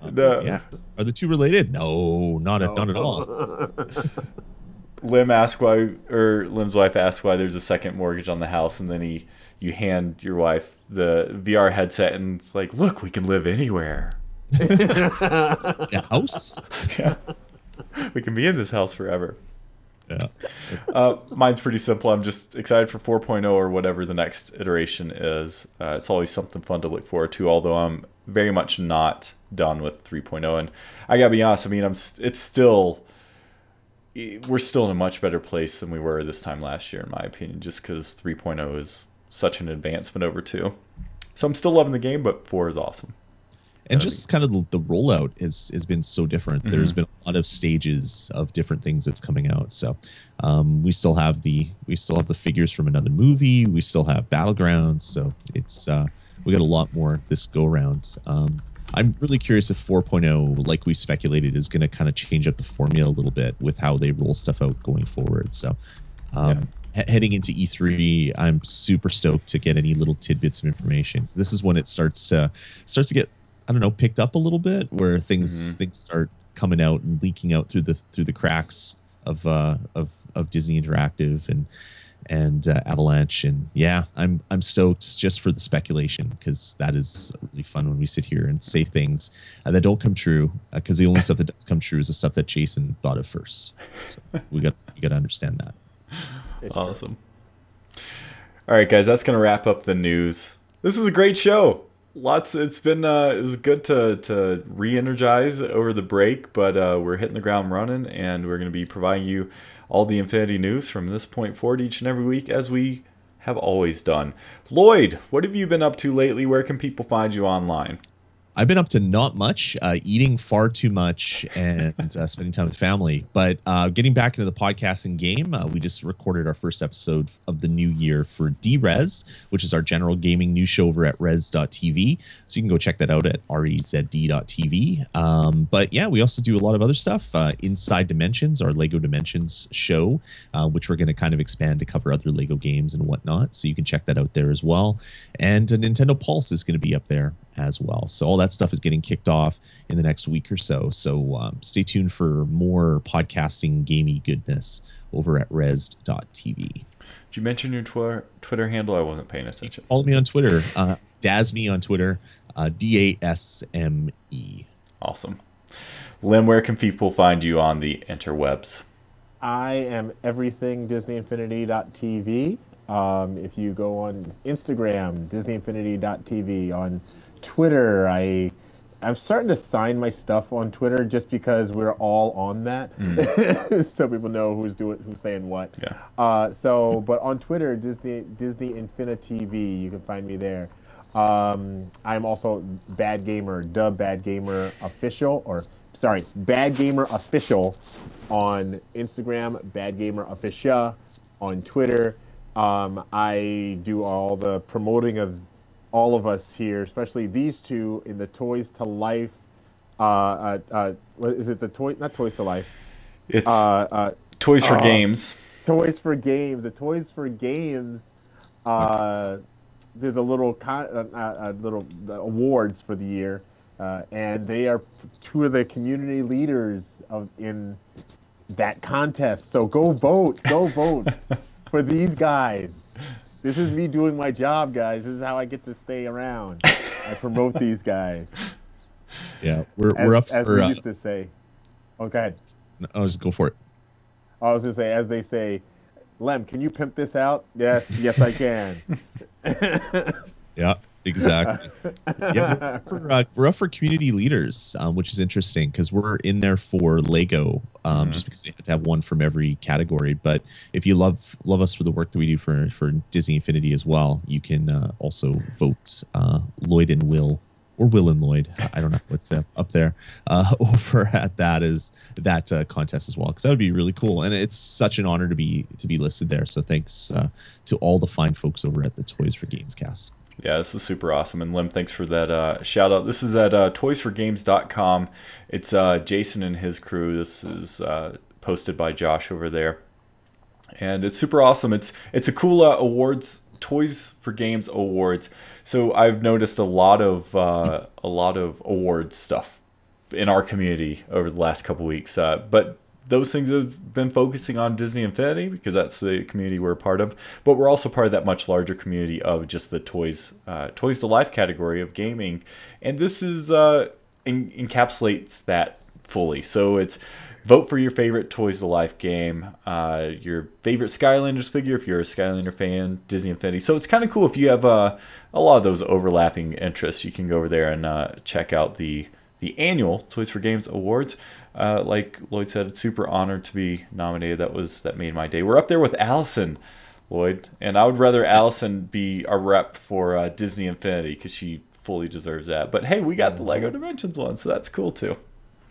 Um, no. Yeah, are the two related? No, not at, not at all. Lem asked why, or Lem's wife asked why there's a second mortgage on the house, and then he, you hand your wife the VR headset, and it's like, look, we can live anywhere. A house? Yeah, we can be in this house forever. Yeah. Uh, mine's pretty simple. I'm just excited for 4.0 or whatever the next iteration is. Uh, it's always something fun to look forward to. Although I'm very much not done with 3.0, and I gotta be honest. I mean, I'm. It's still. We're still in a much better place than we were this time last year, in my opinion. Just because 3.0 is such an advancement over two. So I'm still loving the game, but four is awesome. And just kind of the, the rollout has has been so different. There's been a lot of stages of different things that's coming out. So um, we still have the we still have the figures from another movie. We still have battlegrounds. So it's uh, we got a lot more this go around. Um, I'm really curious if 4.0, like we speculated, is going to kind of change up the formula a little bit with how they roll stuff out going forward. So. Um, he- Heading into E3, I'm super stoked to get any little tidbits of information. This is when it starts to starts to get I don't know, picked up a little bit where things Mhm. things start coming out and leaking out through the through the cracks of uh of of Disney Interactive and and uh, Avalanche and yeah, I'm I'm stoked just for the speculation because that is really fun when we sit here and say things uh, that don't come true because the only stuff that does come true is the stuff that Jason thought of first. So we got you got to understand that. Awesome. All right, guys, that's going to wrap up the news. This is a great show. Lots. It's been. Uh, it was good to to re-energize over the break, but uh, we're hitting the ground running, and we're going to be providing you all the Infinity news from this point forward each and every week, as we have always done. Lloyd, what have you been up to lately? Where can people find you online? I've been up to not much, uh, eating far too much and uh, spending time with family. But uh, getting back into the podcasting game, uh, we just recorded our first episode of the new year for Rezd, which is our general gaming news show over at rezd.tv. So you can go check that out at rezd.tv. Um, but yeah, we also do a lot of other stuff. Uh, Inside Dimensions, our Lego Dimensions show, uh, which we're going to kind of expand to cover other Lego games and whatnot. So you can check that out there as well. And Nintendo Pulse is going to be up there as well. So all that stuff is getting kicked off in the next week or so. So um, stay tuned for more podcasting gamey goodness over at rezd.tv. Did you mention your tw- Twitter handle? I wasn't paying attention. Follow me on Twitter, uh, Dasme on Twitter, uh, D A S M E. Awesome. Lem, where can people find you on the interwebs? I am everything Disney DisneyInfinity.tv. Um, if you go on Instagram, DisneyInfinity.tv, on Twitter, I I'm starting to sign my stuff on Twitter just because we're all on that, mm. so people know who's doing who's saying what. Yeah. Uh, so, but on Twitter, Disney Disney Infinity TV, you can find me there. Um, I'm also Bad Gamer, Dub Bad Gamer Official, or sorry, Bad Gamer Official on Instagram, Bad Gamer Official on Twitter. Um, I do all the promoting of all of us here, especially these two in the Toys to Life. Uh, uh, uh, what is it? The toy, not Toys to Life. It's uh, uh, Toys for uh, Games. Toys for Games. The Toys for Games. Uh, there's a little con- uh, little awards for the year, uh, and they are two of the community leaders of in that contest. So go vote. Go vote for these guys. This is me doing my job, guys. This is how I get to stay around. I promote these guys. Yeah, we're as, we're up as for. As uh, used to say. Oh, go ahead. I was go for it. I was gonna say, as they say, Lem, can you pimp this out? Yes, yes, I can. yeah, exactly. yeah, we're up for, uh, we're up for community leaders, um, which is interesting because we're in there for Lego, um, mm-hmm. just because they have to have one from every category. But if you love love us for the work that we do for for Disney Infinity as well, you can uh, also vote uh, Lloyd and Will or Will and Lloyd. I don't know what's uh, up there uh, over at that is that uh, contest as well because that would be really cool and it's such an honor to be to be listed there. So thanks uh, to all the fine folks over at the Toys for Games cast. Yeah, this is super awesome. And Lem, thanks for that uh, shout out. This is at uh, toysforgames.com. It's uh, Jason and his crew. This is uh, posted by Josh over there. And it's super awesome. It's it's a cool uh, awards Toys for Games awards. So I've noticed a lot of uh, a lot of awards stuff in our community over the last couple weeks. Uh, but those things have been focusing on Disney Infinity because that's the community we're a part of. But we're also part of that much larger community of just the toys, uh, toys to life category of gaming, and this is uh, encapsulates that fully. So it's vote for your favorite Toys to Life game, uh, your favorite Skylanders figure if you're a Skylander fan, Disney Infinity. So it's kind of cool if you have uh, a lot of those overlapping interests. You can go over there and uh, check out the the annual Toys for Games Awards. Uh, like Lloyd said, it's super honored to be nominated. That was that made my day. We're up there with Allison, Lloyd, and I would rather Allison be a rep for uh, Disney Infinity because she fully deserves that. But hey, we got the Lego Dimensions one, so that's cool too.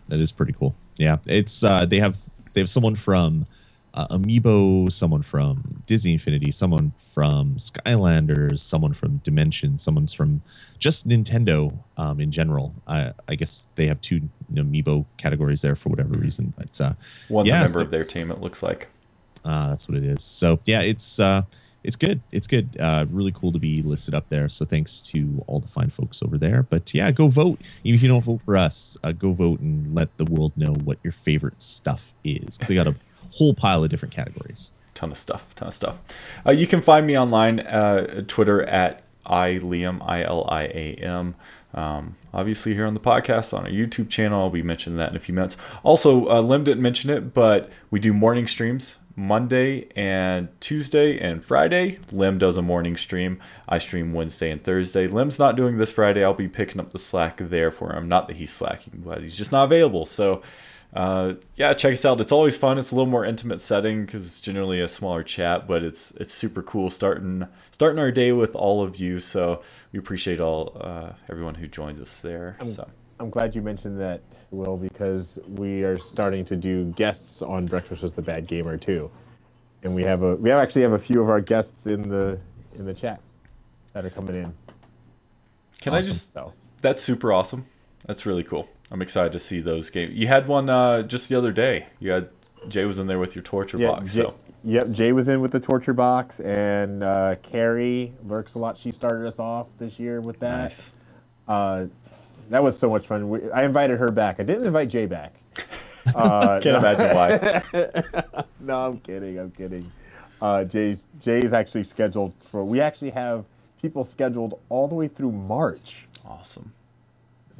That is pretty cool. Yeah, it's uh, they have they have someone from uh, Amiibo, someone from Disney Infinity, someone from Skylanders, someone from Dimension, someone's from just Nintendo um, in general. I, I guess they have two Amiibo categories there for whatever reason. But uh, one's yeah, a member so of their team. It looks like. Uh, that's what it is. So yeah, it's uh, it's good. It's good. Uh, really cool to be listed up there. So thanks to all the fine folks over there. But yeah, go vote. Even if you don't vote for us, uh, go vote and let the world know what your favorite stuff is. Because they got a whole pile of different categories. Ton of stuff, ton of stuff. Uh, you can find me online, uh, Twitter at I Liam I L I A M. Um, obviously, here on the podcast, on our YouTube channel, I'll be mentioning that in a few minutes. Also, uh, Lem didn't mention it, but we do morning streams Monday and Tuesday and Friday. Lem does a morning stream. I stream Wednesday and Thursday. Lem's not doing this Friday. I'll be picking up the slack there for him. Not that he's slacking, but he's just not available. So, uh, yeah, check us out. It's always fun. It's a little more intimate setting because it's generally a smaller chat, but it's it's super cool starting starting our day with all of you. So we appreciate all uh, everyone who joins us there. so. I'm glad you mentioned that, Will, because we are starting to do guests on Breakfast with the Bad Gamer too, and we have a we have actually have a few of our guests in the in the chat that are coming in. Can awesome. I just? So. That's super awesome. That's really cool. I'm excited to see those games. You had one uh, just the other day. You had Jay was in there with your torture yeah, box. Jay, so. Yep, Jay was in with the torture box, and uh, Carrie lurks a lot. She started us off this year with that. Nice. Uh, that was so much fun. We, I invited her back. I didn't invite Jay back. Uh, Can't imagine why. no, I'm kidding. I'm kidding. Uh, Jay's Jay's actually scheduled for. We actually have people scheduled all the way through March. Awesome.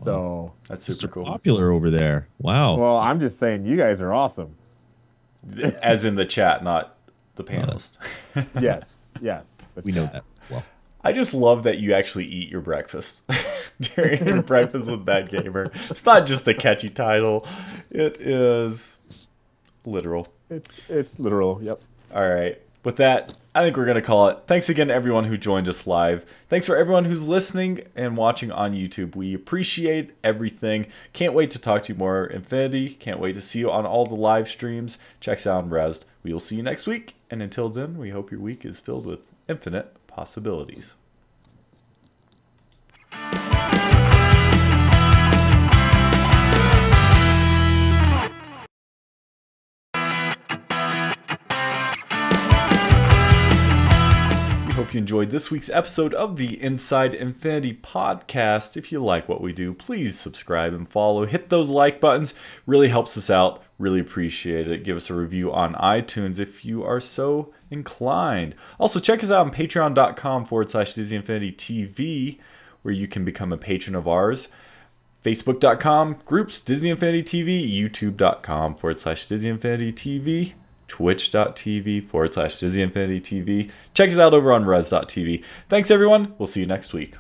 So that's super cool. Popular over there. Wow. Well, I'm just saying, you guys are awesome. As in the chat, not the panelists. yes. Yes. We know that well. I just love that you actually eat your breakfast during your breakfast with that Gamer. It's not just a catchy title; it is literal. It's it's literal. Yep. All right. With that, I think we're going to call it. Thanks again to everyone who joined us live. Thanks for everyone who's listening and watching on YouTube. We appreciate everything. Can't wait to talk to you more Infinity. Can't wait to see you on all the live streams. Check Sound Rest. We will see you next week. And until then, we hope your week is filled with infinite possibilities. Hope you enjoyed this week's episode of the Inside Infinity podcast. If you like what we do, please subscribe and follow. Hit those like buttons, really helps us out. Really appreciate it. Give us a review on iTunes if you are so inclined. Also, check us out on patreon.com forward slash Disney Infinity TV, where you can become a patron of ours. Facebook.com, groups, Disney Infinity TV, YouTube.com forward slash Disney Infinity TV twitch.tv forward slash Disney Infinity TV. Check us out over on rezd.tv. Thanks, everyone. We'll see you next week.